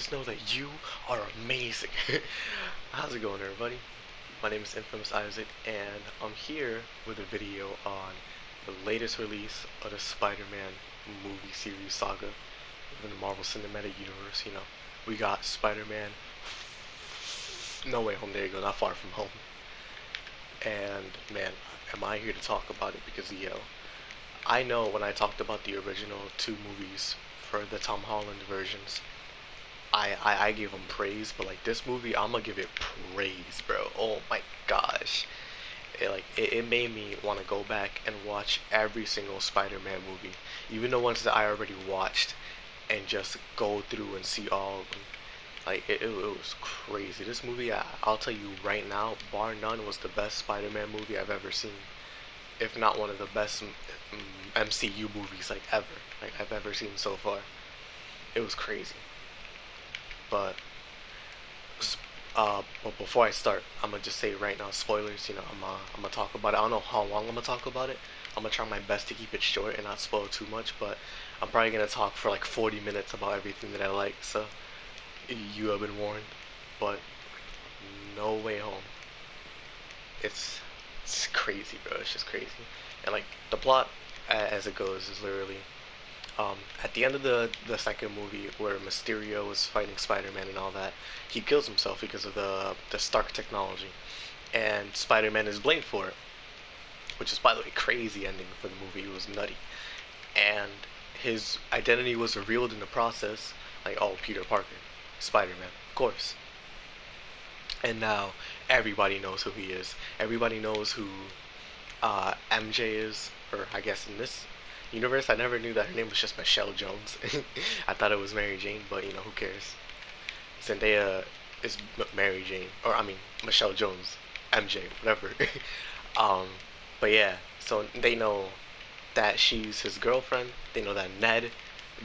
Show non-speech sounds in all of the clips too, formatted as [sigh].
Just know that you are amazing. [laughs] How's it going, everybody? My name is Infamous Isaac, and I'm here with a video on the latest release of the Spider-Man movie series saga in the Marvel Cinematic Universe. You know, we got Spider-Man No Way Home. There you go, not far from home. And man, am I here to talk about it because yo, I know when I talked about the original two movies for the Tom Holland versions, I, I, I gave them praise, but like this movie, I'm gonna give it praise, bro. Oh my gosh, it like it, it made me want to go back and watch every single Spider-Man movie, even the ones that I already watched, and just go through and see all of them. Like it, it, it was crazy. This movie, I, I'll tell you right now, bar none, was the best Spider-Man movie I've ever seen if not one of the best MCU movies like ever, like I've ever seen so far. It was crazy. But uh, but before I start, I'm gonna just say right now, spoilers. You know, I'm uh, I'm gonna talk about it. I don't know how long I'm gonna talk about it. I'm gonna try my best to keep it short and not spoil too much. But I'm probably gonna talk for like 40 minutes about everything that I like. So you have been warned. But no way home. It's it's crazy, bro. It's just crazy. And like the plot, as it goes, is literally um, at the end of the the second movie, where Mysterio was fighting Spider-Man and all that, he kills himself because of the the Stark technology, and Spider-Man is blamed for it, which is by the way crazy ending for the movie. It was nutty, and his identity was revealed in the process. Like, oh, Peter Parker, Spider-Man, of course. And now everybody knows who he is. Everybody knows who uh, MJ is, or I guess in this universe, I never knew that her name was just Michelle Jones. [laughs] I thought it was Mary Jane, but you know who cares? Zendaya is Mary Jane, or I mean Michelle Jones, MJ, whatever. [laughs] um, but yeah, so they know that she's his girlfriend. They know that Ned,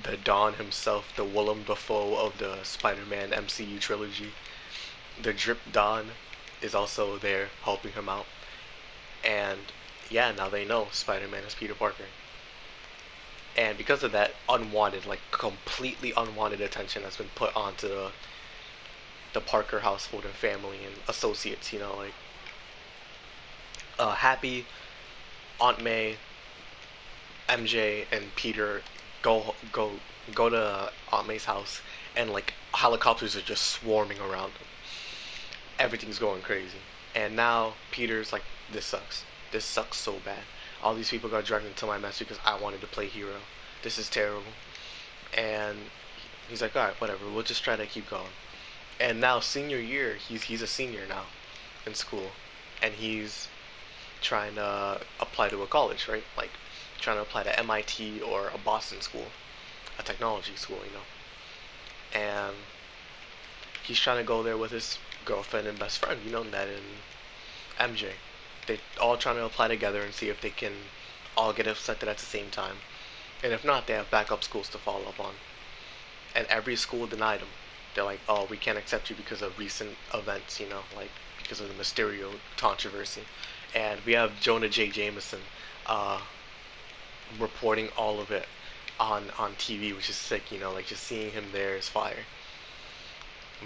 the Don himself, the Willem Dafoe of the Spider-Man MCU trilogy, the Drip Don is also there helping him out. And yeah, now they know Spider-Man is Peter Parker. And because of that, unwanted, like completely unwanted attention has been put onto the, the Parker household and family and associates, you know, like uh, Happy, Aunt May, MJ, and Peter go go go to Aunt May's house, and like helicopters are just swarming around them everything's going crazy. And now Peter's like, this sucks. This sucks so bad. All these people got dragged into my mess because I wanted to play hero. This is terrible. And he's like, alright, whatever. We'll just try to keep going. And now senior year, he's he's a senior now in school, and he's trying to apply to a college, right? Like trying to apply to MIT or a Boston school, a technology school, you know. And he's trying to go there with his girlfriend and best friend, you know, Ned and MJ. They all trying to apply together and see if they can all get accepted at the same time. And if not, they have backup schools to follow up on. And every school denied them. They're like, oh, we can't accept you because of recent events, you know, like because of the Mysterio controversy. And we have Jonah J. Jameson uh, reporting all of it on on TV, which is sick, you know, like just seeing him there is fire.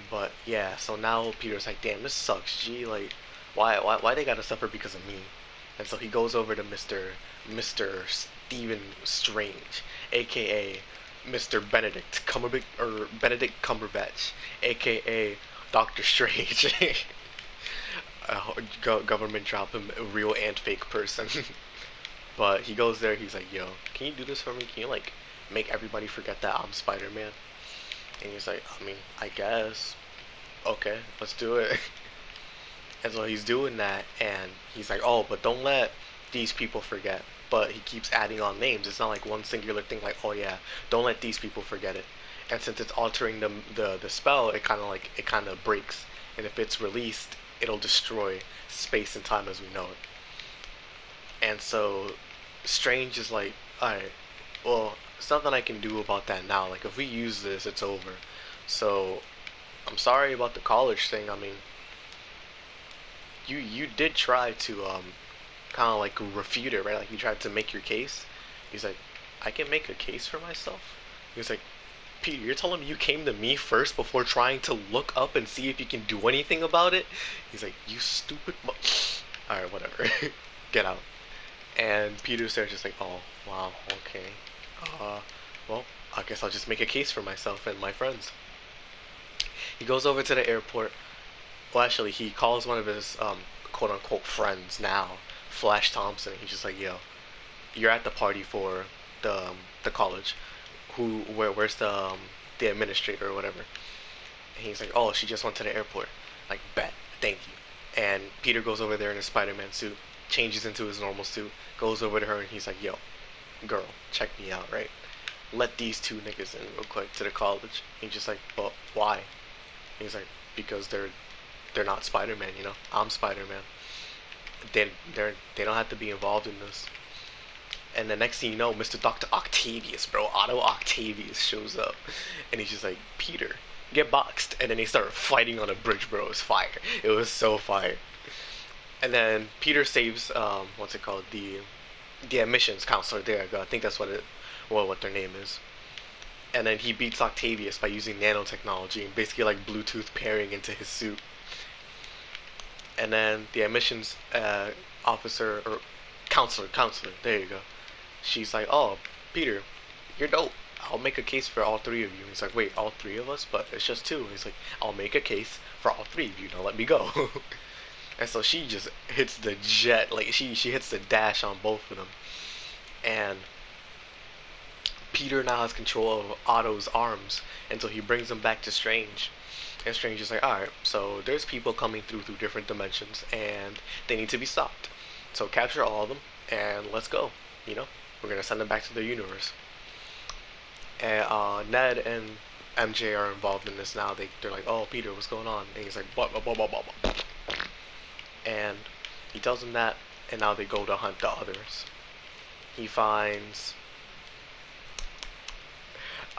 But yeah, so now Peter's like, damn, this sucks. Gee, like, why, why, why they gotta suffer because of me? And so he goes over to Mister Mister Stephen Strange, aka Mr. Benedict Cumberbatch or Benedict Cumberbatch, aka Doctor Strange. [laughs] uh, go- government drop him a real and fake person. [laughs] but he goes there. He's like, "Yo, can you do this for me? Can you like make everybody forget that I'm Spider-Man?" And he's like, I mean, I guess. Okay, let's do it. [laughs] and so he's doing that, and he's like, oh, but don't let these people forget. But he keeps adding on names. It's not like one singular thing, like, oh yeah, don't let these people forget it. And since it's altering the the, the spell, it kind of like it kind of breaks. And if it's released, it'll destroy space and time as we know it. And so, Strange is like, alright, well, there's nothing I can do about that now. Like if we use this, it's over. So I'm sorry about the college thing. I mean, you you did try to um kind of like refute it, right? Like you tried to make your case. He's like, I can make a case for myself. He was like, Peter, you're telling me you came to me first before trying to look up and see if you can do anything about it? He's like, you stupid mu-. [laughs] Alright, whatever. [laughs] Get out. And Peter's there just like, oh, wow, okay. Uh, well, I guess I'll just make a case for myself and my friends. He goes over to the airport. Well, actually, he calls one of his um, quote unquote friends now, Flash Thompson. He's just like, yo, you're at the party for the um, the college. Who, where, where's the um, the administrator or whatever? And he's like, oh, she just went to the airport. Like, bet, thank you. And Peter goes over there in his Spider-Man suit, changes into his normal suit, goes over to her, and he's like, yo, girl, check me out, right? Let these two niggas in real quick to the college. He's just like, but why? He's like, because they're they're not Spider-Man, you know. I'm Spider-Man. They they they don't have to be involved in this. And the next thing you know, Mr. Doctor Octavius, bro, Otto Octavius shows up, and he's just like, Peter, get boxed. And then they start fighting on a bridge, bro. It was fire. It was so fire. And then Peter saves um, what's it called the the admissions counselor. There I go. I think that's what it well what their name is and then he beats Octavius by using nanotechnology and basically like Bluetooth pairing into his suit. And then the admissions uh, officer or counselor, counselor, there you go. She's like, "Oh, Peter, you're dope. I'll make a case for all three of you." And he's like, "Wait, all three of us? But it's just two." And he's like, "I'll make a case for all three of you. Now let me go." [laughs] and so she just hits the jet, like she she hits the dash on both of them, and Peter now has control of Otto's arms until he brings them back to Strange. And Strange is like, alright, so there's people coming through through different dimensions and they need to be stopped. So capture all of them and let's go. You know, we're gonna send them back to their universe. And uh, Ned and MJ are involved in this now. They they're like, oh Peter, what's going on? And he's like, blah blah blah blah blah. blah. And he tells them that, and now they go to hunt the others. He finds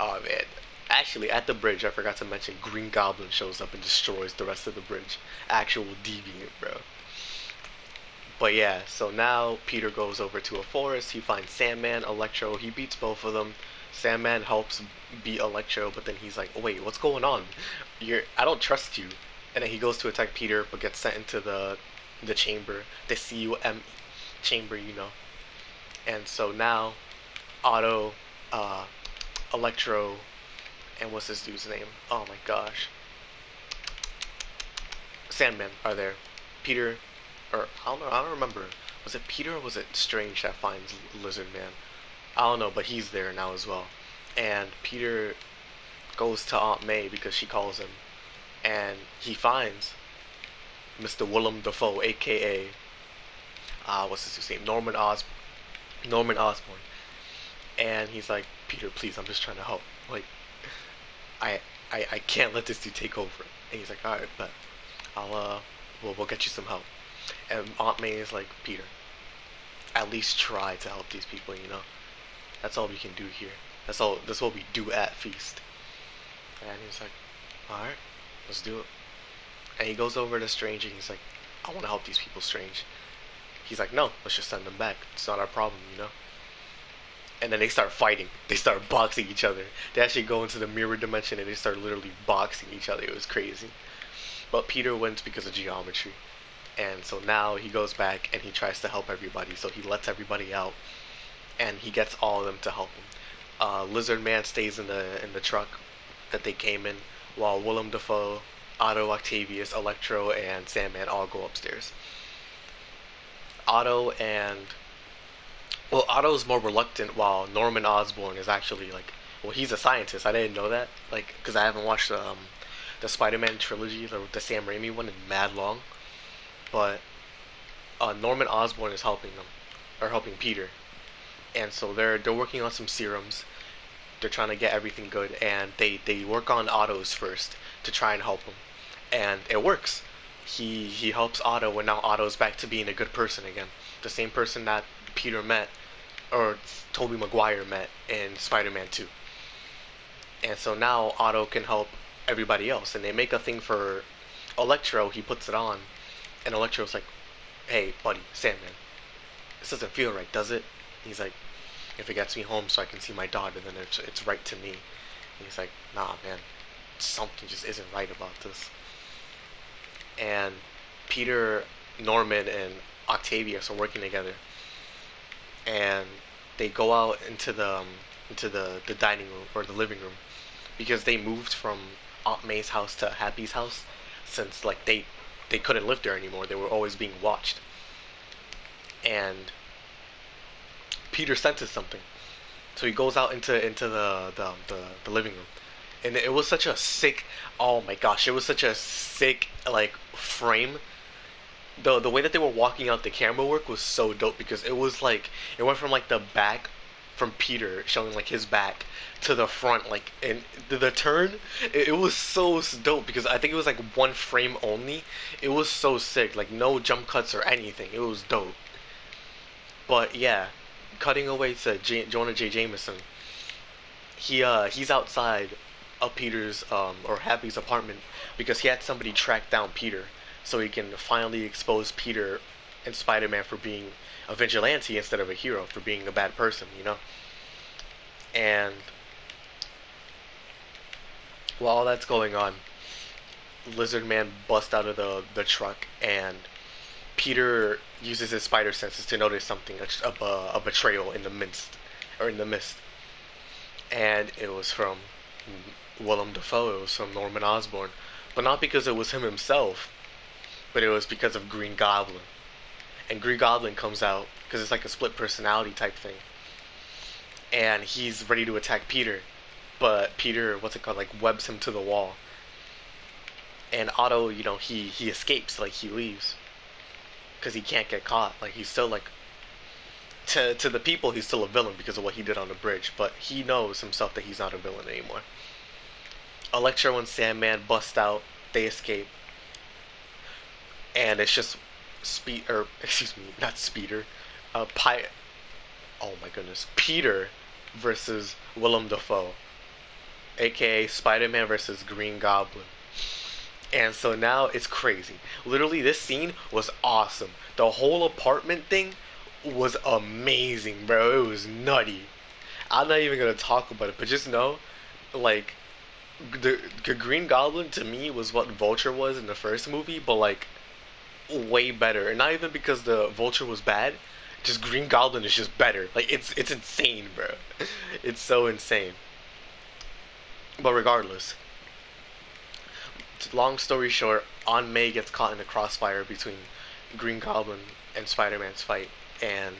Oh man. Actually, at the bridge, I forgot to mention Green Goblin shows up and destroys the rest of the bridge. Actual deviant, bro. But yeah, so now Peter goes over to a forest. He finds Sandman, Electro. He beats both of them. Sandman helps beat Electro, but then he's like, "Wait, what's going on? You're I don't trust you." And then he goes to attack Peter, but gets sent into the the chamber, the CUM chamber, you know. And so now, Otto, uh, Electro, and what's this dude's name? Oh my gosh. Sandman are there. Peter, or I don't know, I don't remember. Was it Peter or was it Strange that finds Lizard Man? I don't know, but he's there now as well. And Peter goes to Aunt May because she calls him, and he finds Mr. Willem Dafoe, aka uh, what's his name? Norman Os Norman Osborn. And he's like, Peter, please, I'm just trying to help. Like, I, I, can't let this dude take over. And he's like, all right, but I'll, uh, we'll, we'll get you some help. And Aunt May is like, Peter, at least try to help these people, you know? That's all we can do here. That's all, that's what we do at Feast. And he's like, alright, let's do it. And he goes over to Strange and he's like, I want to help these people, Strange. He's like, no, let's just send them back. It's not our problem, you know? And then they start fighting. They start [laughs] boxing each other. They actually go into the mirror dimension and they start literally boxing each other. It was crazy. But Peter wins because of geometry. And so now he goes back and he tries to help everybody. So he lets everybody out and he gets all of them to help him. Uh, Lizard Man stays in the in the truck that they came in, while Willem Dafoe, Otto Octavius, Electro, and Sandman all go upstairs. Otto and well, Otto's more reluctant, while Norman Osborn is actually like, well, he's a scientist. I didn't know that, like, because I haven't watched um, the Spider-Man trilogy, the, the Sam Raimi one, in mad long. But uh, Norman Osborn is helping them, or helping Peter, and so they're they're working on some serums. They're trying to get everything good, and they they work on Otto's first to try and help him, and it works. He he helps Otto, and now Otto's back to being a good person again. The same person that Peter met or Tobey Maguire met in Spider-Man 2. And so now Otto can help everybody else, and they make a thing for Electro. He puts it on, and Electro's like, "Hey, buddy, Sandman, this doesn't feel right, does it?" He's like, if it gets me home so I can see my daughter, then it's, it's right to me. And he's like, nah, man, something just isn't right about this. And Peter, Norman, and Octavius are working together, and they go out into the um, into the, the dining room or the living room because they moved from Aunt May's house to Happy's house since like they they couldn't live there anymore. They were always being watched. And Peter senses something. So he goes out into into the the, the, the living room. And it was such a sick oh my gosh, it was such a sick like frame the the way that they were walking out the camera work was so dope because it was like it went from like the back from Peter showing like his back to the front like and the, the turn it, it, was so dope because I think it was like one frame only. It was so sick like no jump cuts or anything. It was dope. But yeah cutting away to J- Jonah J. Jameson. He uh he's outside of Peter's um or Happy's apartment because he had somebody track down Peter so he can finally expose Peter and Spider-Man for being a vigilante instead of a hero, for being a bad person, you know. And while that's going on, Lizard Man busts out of the the truck, and Peter uses his spider senses to notice something, a, a, a betrayal in the mist, or in the mist. And it was from Willem Dafoe. It was from Norman Osborn, but not because it was him himself but it was because of Green Goblin. And Green Goblin comes out because it's like a split personality type thing. And he's ready to attack Peter, but Peter, what's it called, like webs him to the wall. And Otto, you know, he he escapes, like he leaves, because he can't get caught. Like he's still like to to the people, he's still a villain because of what he did on the bridge. But he knows himself that he's not a villain anymore. Electro and Sandman bust out. They escape and it's just speed or [laughs] excuse me, not speeder, uh, Pi. Oh my goodness, Peter versus Willem Dafoe, aka Spider-Man versus Green Goblin. And so now it's crazy. Literally, this scene was awesome. The whole apartment thing was amazing, bro. It was nutty. I'm not even gonna talk about it, but just know, like, the, the Green Goblin to me was what Vulture was in the first movie, but like way better, and not even because the Vulture was bad. Just Green Goblin is just better. Like it's it's insane, bro. [laughs] It's so insane. But regardless, long story short, Aunt May gets caught in the crossfire between Green Goblin and Spider-Man's fight, and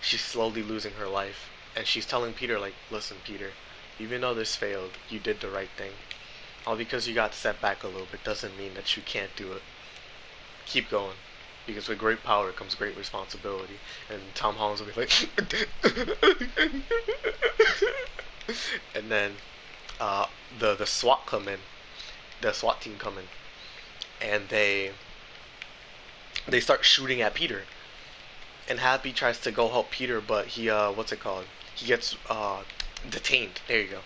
she's slowly losing her life. And she's telling Peter, like, listen, Peter, even though this failed, you did the right thing. All because you got set back a little bit doesn't mean that you can't do it keep going. Because with great power comes great responsibility. And Tom Holland's will be like, [laughs] and then uh, the the SWAT come in, the SWAT team come in, and they they start shooting at Peter. And Happy tries to go help Peter, but he uh, what's it called? He gets uh, detained. There you go.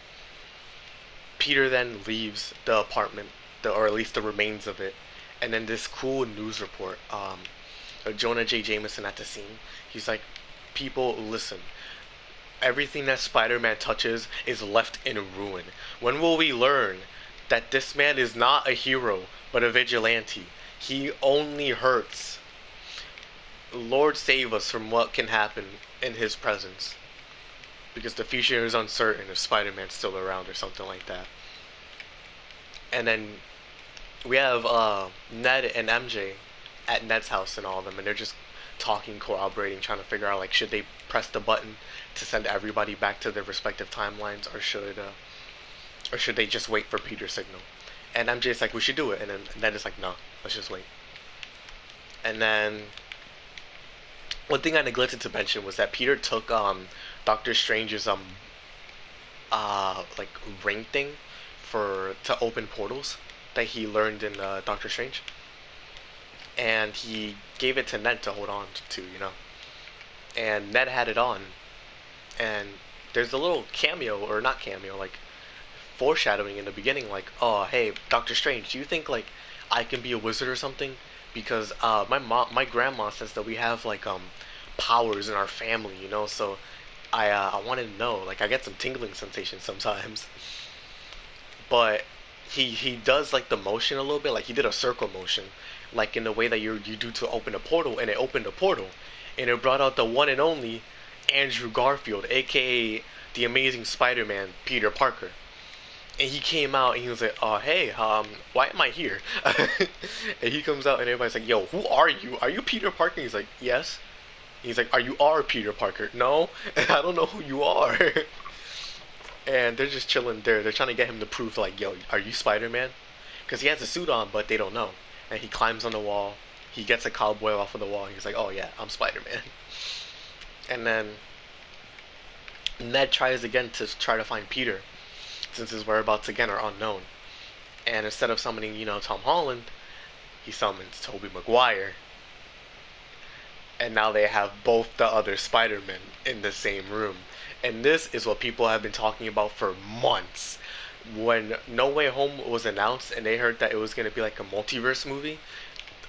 Peter then leaves the apartment, the, or at least the remains of it, and then this cool news report. Um, Jonah J. Jameson at the scene. He's like, people listen. Everything that Spider-Man touches is left in ruin. When will we learn that this man is not a hero but a vigilante? He only hurts. Lord save us from what can happen in his presence. Because the future is uncertain if Spider-Man's still around or something like that. And then we have uh, Ned and MJ at Ned's house and all of them, and they're just talking, corroborating, trying to figure out like should they press the button to send everybody back to their respective timelines, or should uh, or should they just wait for Peter's signal? And MJ's like, we should do it, and then Ned is like, no, let's just wait. And then one thing I neglected to mention was that Peter took um, Doctor Strange's um uh like ring thing for to open portals that he learned in uh, Doctor Strange, and he gave it to Ned to hold on to, you know. And Ned had it on, and there's a little cameo or not cameo, like foreshadowing in the beginning, like, oh hey, Doctor Strange, do you think like I can be a wizard or something? Because uh, my mom, my grandma says that we have like um powers in our family, you know, so I uh, I wanted to know. Like I get some tingling sensations sometimes, [laughs] but he he does like the motion a little bit. Like he did a circle motion, like in the way that you you do to open a portal, and it opened a portal, and it brought out the one and only Andrew Garfield, aka the Amazing Spider-Man, Peter Parker. And he came out and he was like, "Oh, hey, um, why am I here?" [laughs] and he comes out and everybody's like, "Yo, who are you? Are you Peter Parker?" And he's like, "Yes." He's like, "Are you are Peter Parker?" No, [laughs] I don't know who you are. [laughs] and they're just chilling there. They're trying to get him to prove like, "Yo, are you Spider-Man?" Because he has a suit on, but they don't know. And he climbs on the wall. He gets a cowboy off of the wall. He's like, "Oh yeah, I'm Spider-Man." [laughs] And then Ned tries again to try to find Peter, since his whereabouts again are unknown. And instead of summoning, you know, Tom Holland, he summons Tobey Maguire. And now they have both the other Spider-Men in the same room. And this is what people have been talking about for months. When No Way Home was announced and they heard that it was going to be like a multiverse movie,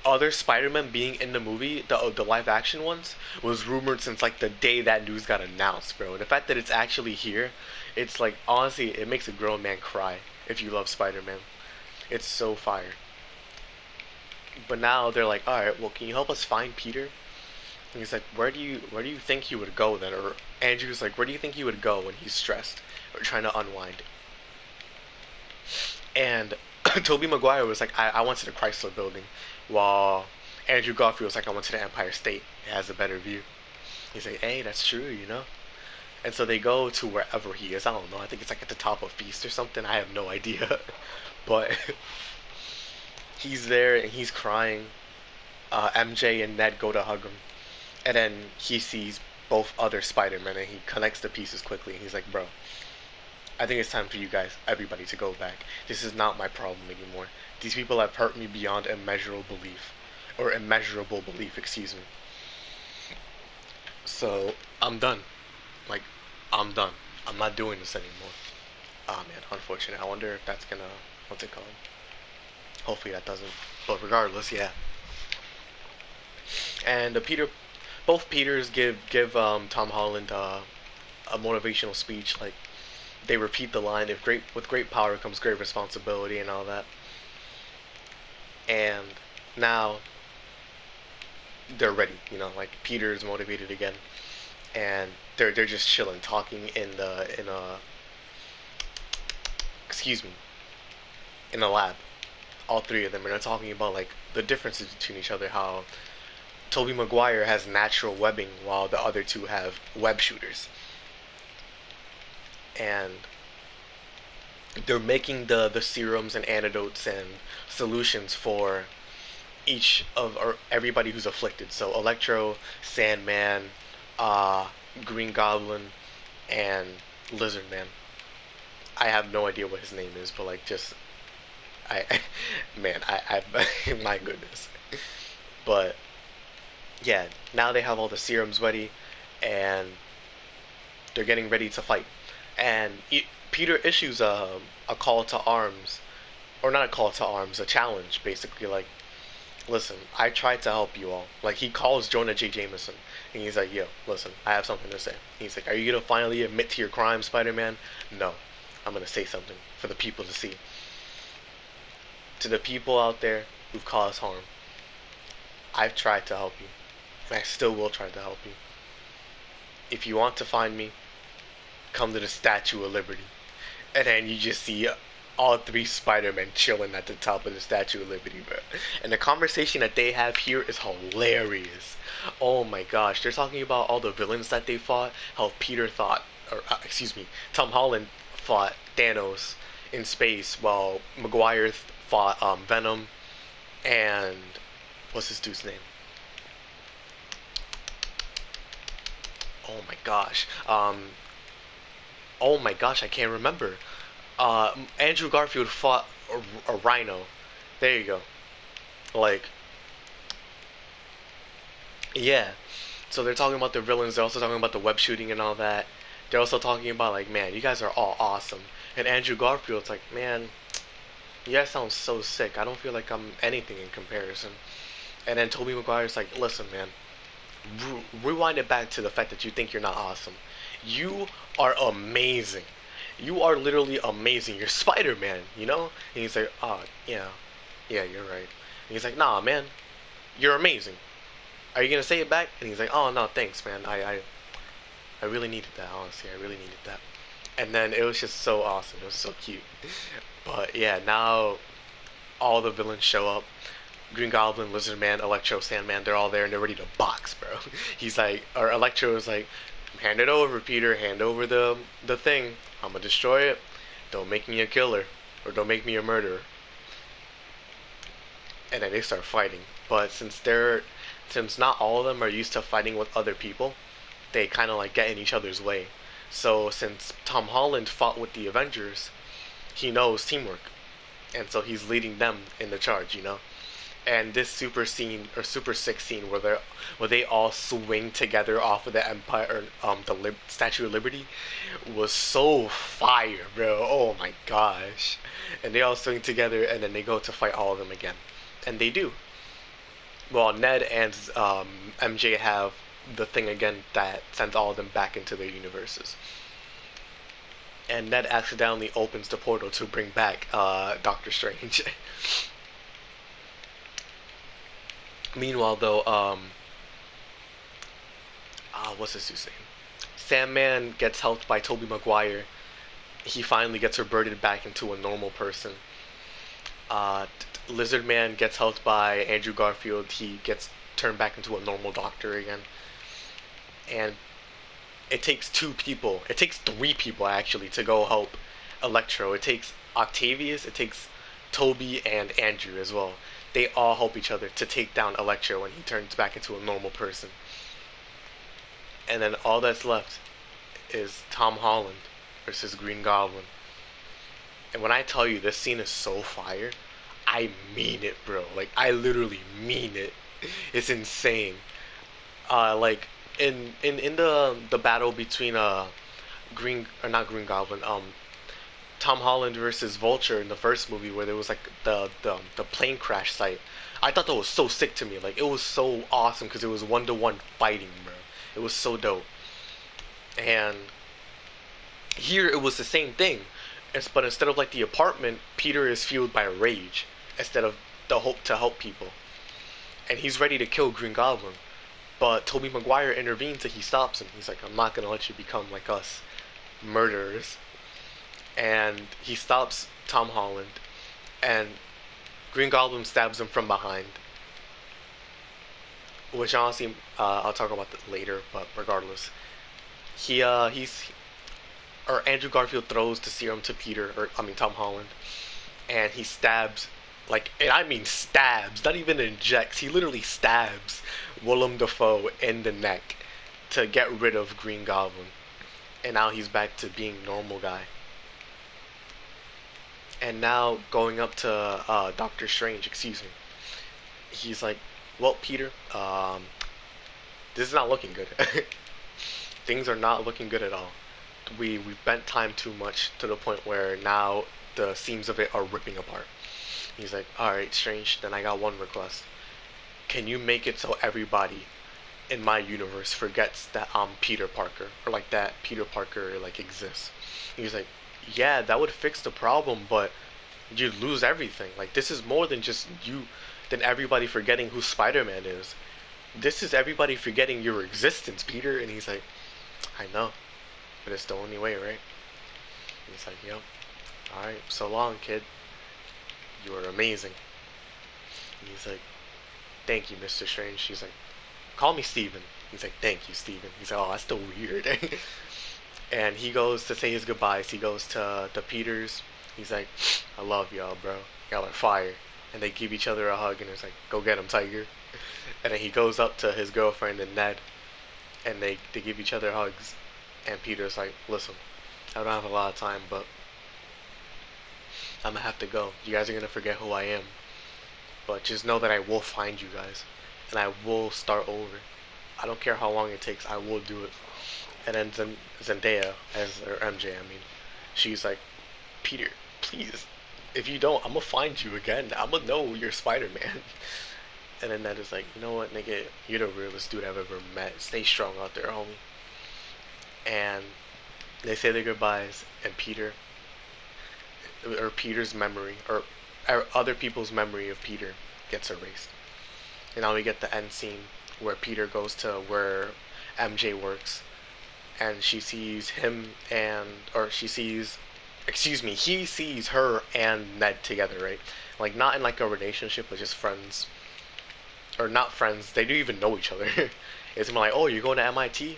other Spider-Man being in the movie, the uh, the live action ones, was rumored since like the day that news got announced, bro. And the fact that it's actually here, it's like honestly, it makes a grown man cry if you love Spider-Man. It's so fire. But now they're like, all right, well, can you help us find Peter? And he's like, where do you where do you think he would go then? Or Andrew's like, where do you think he would go when he's stressed or trying to unwind? And [coughs] Tobey Maguire was like, I, I went to the Chrysler Building while Andrew Garfield was like, I went to the Empire State. It has a better view. He's like, hey, that's true, you know? And so they go to wherever he is. I don't know. I think it's like at the top of Feast or something. I have no [laughs] idea. but [laughs] he's there and he's crying. Uh, MJ and Ned go to hug him. And then he sees both other Spider-Men and he connects the pieces quickly. And he's like, bro, I think it's time for you guys, everybody, to go back. This is not my problem anymore. These people have hurt me beyond immeasurable belief. Or immeasurable belief, excuse me. So, I'm done. Like, I'm done. I'm not doing this anymore. Ah, man, unfortunate. I wonder if that's gonna. What's it called? Hopefully that doesn't. But regardless, yeah. And uh, Peter. Both Peters give give um, Tom Holland uh, a motivational speech. Like, they repeat the line, "If great with great power comes great responsibility," and all that and now they're ready. You know, like Peter's motivated again, and they're they're just chilling, talking in the in a excuse me in the lab. All three of them, and they're talking about like the differences between each other. How Tobey Maguire has natural webbing, while the other two have web shooters, and they're making the the serums and antidotes and solutions for each of or everybody who's afflicted. So Electro, Sandman, uh, Green Goblin, and Lizard Man. I have no idea what his name is, but like just I [laughs] man, I, I [laughs] my goodness. But yeah, now they have all the serums ready and they're getting ready to fight. And Peter issues a, a call to arms, or not a call to arms, a challenge, basically. Like, listen, I tried to help you all. Like, he calls Jonah J. Jameson, and he's like, yo, listen, I have something to say. He's like, are you gonna finally admit to your crime, Spider Man? No, I'm gonna say something for the people to see. To the people out there who've caused harm, I've tried to help you, I still will try to help you. If you want to find me, come to the Statue of Liberty and then you just see all three Spider-Men chilling at the top of the Statue of Liberty, bro. And the conversation that they have here is hilarious. Oh my gosh, they're talking about all the villains that they fought, how Peter thought, or uh, excuse me, Tom Holland fought Thanos in space, while Maguire fought um, Venom, and what's his dude's name? Oh my gosh, um, oh my gosh, I can't remember. Uh, Andrew Garfield fought a, a rhino. There you go. Like, yeah. So they're talking about the villains. They're also talking about the web shooting and all that. They're also talking about like, man, you guys are all awesome. And Andrew Garfield's like, man, you guys sound so sick. I don't feel like I'm anything in comparison. And then Tobey Maguire's like, listen, man, re- rewind it back to the fact that you think you're not awesome. You are amazing. You are literally amazing. You're Spider Man, you know? And he's like, Oh, yeah. Yeah, you're right. And he's like, Nah, man. You're amazing. Are you gonna say it back? And he's like, Oh no, thanks, man. I I I really needed that, honestly. I really needed that. And then it was just so awesome. It was so cute. But yeah, now all the villains show up. Green Goblin, Lizard Man, Electro, Sandman, they're all there and they're ready to box, bro. [laughs] He's like, or Electro is like, hand it over, Peter, hand over the the thing. I'm gonna destroy it. Don't make me a killer, or don't make me a murderer. And then they start fighting. But since they're, since not all of them are used to fighting with other people, they kind of like get in each other's way. So since Tom Holland fought with the Avengers, he knows teamwork, and so he's leading them in the charge. You know and this super scene or super sick scene where they where they all swing together off of the Empire, um, the Lib- Statue of Liberty, was so fire, bro. Oh my gosh! And they all swing together, and then they go to fight all of them again, and they do. Well, Ned and um, MJ have the thing again that sends all of them back into their universes. And Ned accidentally opens the portal to bring back uh, Doctor Strange. [laughs] Meanwhile, though, um, uh, what's this dude's name? Sandman gets helped by Tobey Maguire. He finally gets reverted back into a normal person. Uh, Lizard Man gets helped by Andrew Garfield. He gets turned back into a normal doctor again. And it takes two people. It takes three people actually to go help Electro. It takes Octavius. It takes Tobey and Andrew as well they all help each other to take down Electro when he turns back into a normal person. And then all that's left is Tom Holland versus Green Goblin. And when I tell you this scene is so fire, I mean it, bro. Like I literally mean it. It's insane. Uh, like in in in the the battle between uh Green or not Green Goblin, um Tom Holland versus Vulture in the first movie where there was like the the, the plane crash site. I thought that was so sick to me. Like it was so awesome because it was one to one fighting, bro. It was so dope. And here it was the same thing. It's, but instead of like the apartment, Peter is fueled by rage instead of the hope to help people. And he's ready to kill Green Goblin. But Tobey Maguire intervenes and he stops him. He's like, I'm not gonna let you become like us. Murderers and he stops Tom Holland, and Green Goblin stabs him from behind. Which honestly, uh, I'll talk about that later. But regardless, he uh, he's or Andrew Garfield throws the serum to Peter, or I mean Tom Holland, and he stabs, like, and I mean stabs, not even injects. He literally stabs Willem Dafoe in the neck to get rid of Green Goblin, and now he's back to being normal guy and now going up to uh, Doctor Strange, excuse me, he's like, "Well, Peter, um, this is not looking good. [laughs] Things are not looking good at all. We we bent time too much to the point where now the seams of it are ripping apart." He's like, "All right, Strange. Then I got one request. Can you make it so everybody in my universe forgets that I'm Peter Parker or like that Peter Parker like exists?" He's like, yeah, that would fix the problem, but you'd lose everything. Like this is more than just you than everybody forgetting who Spider-Man is. This is everybody forgetting your existence, Peter. And he's like, I know, but it's the only way, right? And he's like, yep. All right, so long, kid. You are amazing. And he's like, thank you, Mr. Strange. She's like, call me Stephen. He's like, thank you, Stephen. He's like, oh, that's still weird. [laughs] and he goes to say his goodbyes. He goes to the Peters. He's like, "I love y'all, bro. Y'all are fire." And they give each other a hug, and it's like, "Go get him, Tiger." [laughs] And then he goes up to his girlfriend and Ned, and they they give each other hugs. And Peter's like, "Listen, I don't have a lot of time, but I'm gonna have to go. You guys are gonna forget who I am, but just know that I will find you guys, and I will start over. I don't care how long it takes. I will do it." And then Zendaya, as or MJ, I mean, she's like, Peter, please, if you don't, I'm gonna find you again. I'm gonna know you're Spider Man. [laughs] And then Ned is like, you know what, nigga, you're the realest dude I've ever met. Stay strong out there, homie. and they say their goodbyes, and Peter, or Peter's memory, or, or other people's memory of Peter gets erased. And now we get the end scene where Peter goes to where MJ works, and she sees him and, or she sees, excuse me, he sees her and Ned together, right? Like not in like a relationship, but just friends, or not friends. They don't even know each other. [laughs] it's more like, oh, you're going to MIT?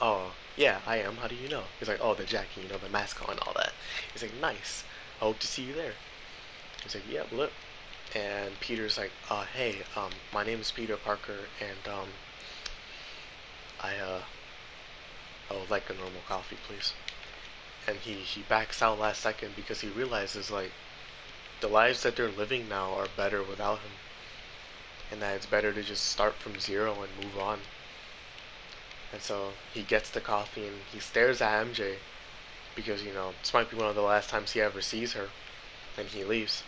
Oh, yeah, I am. How do you know? He's like, oh, the Jackie, you know, the mascot and all that. He's like, nice. I hope to see you there. He's like, yeah, look. And Peter's like, uh, hey, um, my name is Peter Parker, and, um, I, uh, I would like a normal coffee, please. And he, he backs out last second because he realizes, like, the lives that they're living now are better without him. And that it's better to just start from zero and move on. And so he gets the coffee and he stares at MJ because, you know, this might be one of the last times he ever sees her. And he leaves.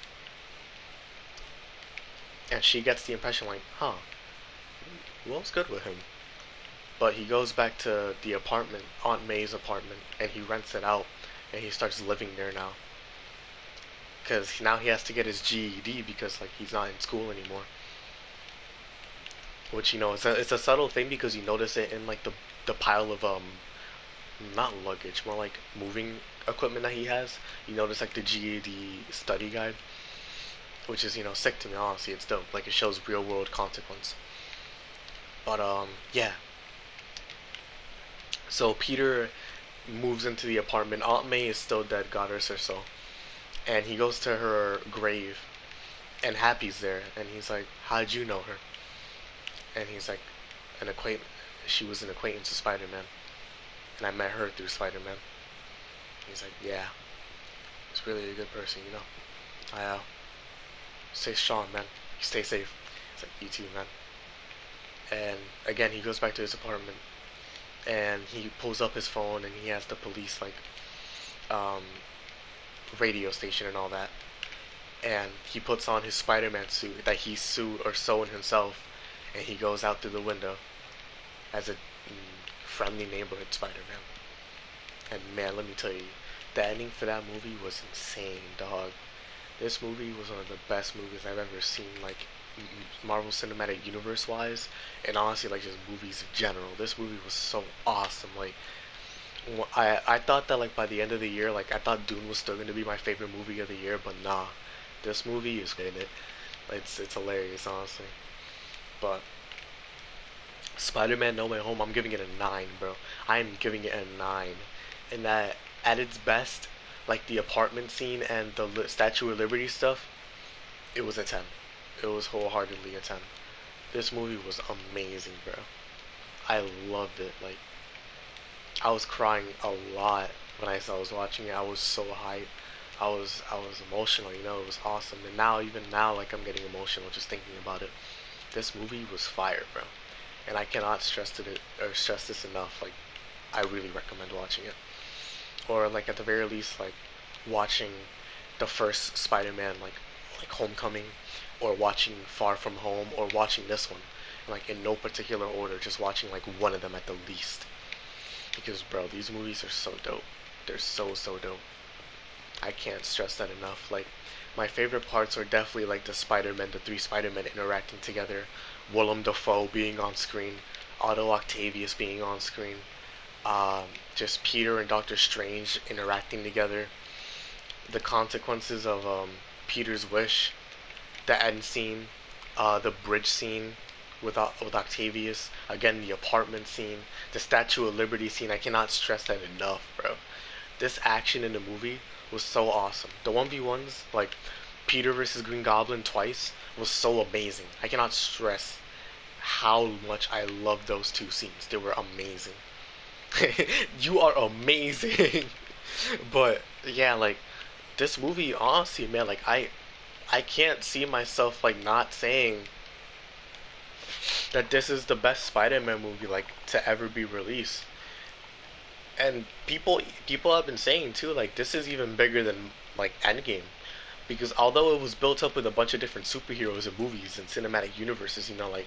And she gets the impression like, huh, Will's good with him. But he goes back to the apartment, Aunt May's apartment, and he rents it out. And he starts living there now. Because now he has to get his GED because, like, he's not in school anymore. Which you know it's a it's a subtle thing because you notice it in like the the pile of um not luggage more like moving equipment that he has. You notice like the GED study guide which is you know sick to me honestly. It's dope. Like it shows real world consequence. But um yeah so Peter moves into the apartment Aunt May is still dead God rest her soul and he goes to her grave and Happy's there and he's like how'd you know her and he's like an acquaintance. She was an acquaintance of Spider-Man, and I met her through Spider-Man. He's like, yeah, he's really a good person, you know. I uh, stay strong, man. Stay safe. It's like you too, man. And again, he goes back to his apartment, and he pulls up his phone, and he has the police like um, radio station and all that. And he puts on his Spider-Man suit that he sewed or sewn himself and he goes out through the window as a friendly neighborhood Spider-Man. And man, let me tell you, the ending for that movie was insane, dog. This movie was one of the best movies I've ever seen, like Marvel Cinematic Universe wise, and honestly, like just movies in general. This movie was so awesome. Like, I I thought that like by the end of the year, like I thought Dune was still gonna be my favorite movie of the year, but nah, this movie is in it. It's it's hilarious, honestly. But Spider-Man No Way Home, I'm giving it a nine, bro. I'm giving it a nine, and that at its best, like the apartment scene and the Statue of Liberty stuff, it was a ten. It was wholeheartedly a ten. This movie was amazing, bro. I loved it. Like, I was crying a lot when I was watching it. I was so hyped. I was I was emotional. You know, it was awesome. And now, even now, like I'm getting emotional just thinking about it this movie was fire, bro. And I cannot stress it or stress this enough. Like, I really recommend watching it. Or like at the very least, like watching the first Spider-Man, like like Homecoming, or watching Far From Home, or watching this one, like in no particular order, just watching like one of them at the least. Because bro, these movies are so dope. They're so so dope. I can't stress that enough. Like my favorite parts are definitely like the Spider-Man, the three Spider-Men interacting together, Willem Dafoe being on screen, Otto Octavius being on screen, um, just Peter and Doctor Strange interacting together, the consequences of um, Peter's wish, the end scene, uh, the bridge scene with with Octavius, again the apartment scene, the Statue of Liberty scene. I cannot stress that enough, bro. This action in the movie was so awesome. The 1v1s, like Peter versus Green Goblin twice, was so amazing. I cannot stress how much I love those two scenes. They were amazing. [laughs] you are amazing. [laughs] but yeah, like this movie honestly, man, like I I can't see myself like not saying that this is the best Spider-Man movie like to ever be released and people people have been saying too like this is even bigger than like Endgame because although it was built up with a bunch of different superheroes and movies and cinematic universes, you know, like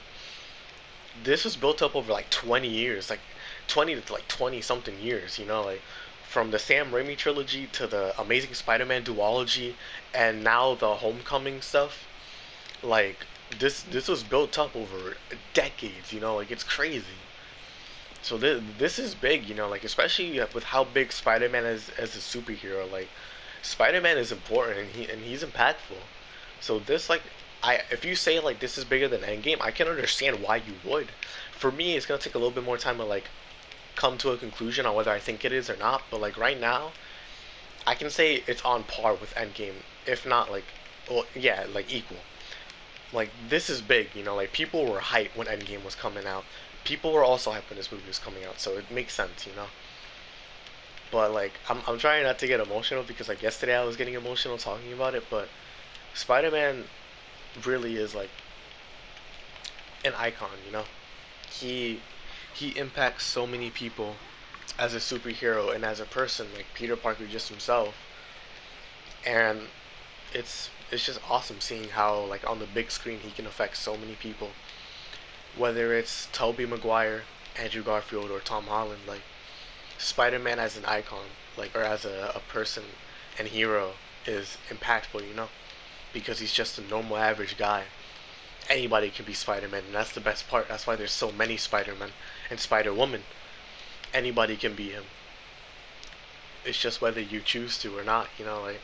this was built up over like 20 years. Like 20 to like 20 something years, you know, like from the Sam Raimi trilogy to the Amazing Spider-Man duology and now the Homecoming stuff. Like this this was built up over decades, you know, like it's crazy. So this this is big, you know, like especially with how big Spider-Man is as a superhero. Like Spider-Man is important and he and he's impactful. So this like I if you say like this is bigger than Endgame, I can understand why you would. For me, it's gonna take a little bit more time to like come to a conclusion on whether I think it is or not. But like right now, I can say it's on par with Endgame, if not like, well, yeah, like equal. Like this is big, you know. Like people were hyped when Endgame was coming out. People were also hyped when this movie was coming out, so it makes sense, you know. But like, I'm I'm trying not to get emotional because like yesterday I was getting emotional talking about it, but Spider-Man really is like an icon, you know. He he impacts so many people as a superhero and as a person, like Peter Parker just himself. And it's it's just awesome seeing how like on the big screen he can affect so many people. Whether it's Tobey Maguire, Andrew Garfield, or Tom Holland, like Spider-Man as an icon, like or as a, a person and hero is impactful, you know, because he's just a normal average guy. Anybody can be Spider-Man, and that's the best part. That's why there's so many Spider-Men and Spider Woman. Anybody can be him. It's just whether you choose to or not, you know, like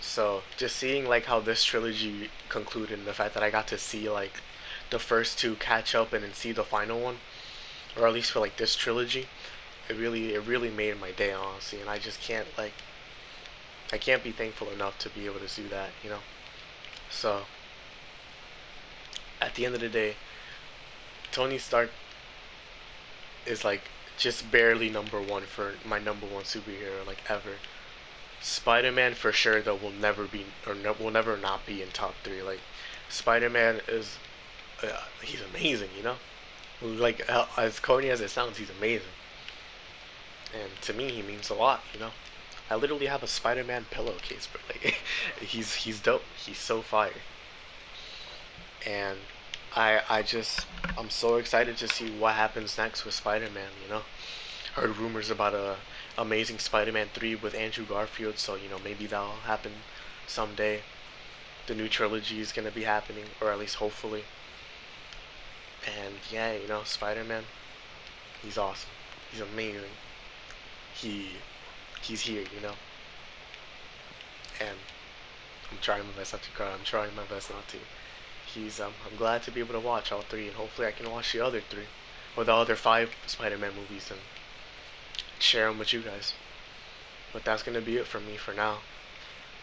so just seeing like how this trilogy concluded and the fact that I got to see like the first two catch up and then see the final one, or at least for like this trilogy, it really it really made my day honestly, and I just can't like I can't be thankful enough to be able to do that, you know. So at the end of the day, Tony Stark is like just barely number one for my number one superhero like ever. Spider-Man for sure though will never be or will never not be in top three. Like Spider-Man is uh, he's amazing, you know. Like uh, as corny as it sounds, he's amazing. And to me, he means a lot, you know. I literally have a Spider-Man pillowcase, but like [laughs] he's he's dope. He's so fire. And I I just I'm so excited to see what happens next with Spider-Man. You know, heard rumors about a Amazing Spider-Man three with Andrew Garfield, so you know maybe that'll happen someday. The new trilogy is gonna be happening, or at least hopefully. And yeah, you know, Spider-Man, he's awesome. He's amazing. He he's here, you know. And I'm trying my best not to cry. I'm trying my best not to um, I'm glad to be able to watch all three, and hopefully I can watch the other three, or the other five Spider-Man movies, and share them with you guys. But that's gonna be it for me for now.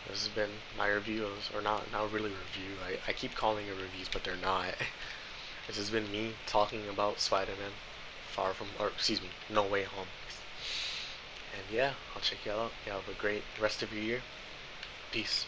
This has been my reviews, or not, not really review. I, I keep calling it reviews, but they're not. [laughs] this has been me talking about Spider-Man, Far From, or excuse me, No Way Home. And yeah, I'll check you all out. You have a great rest of your year. Peace.